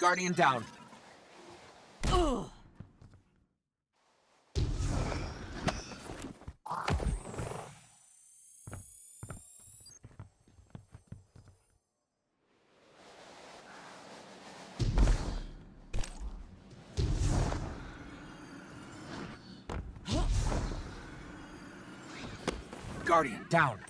Guardian down. Guardian down.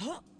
はっ。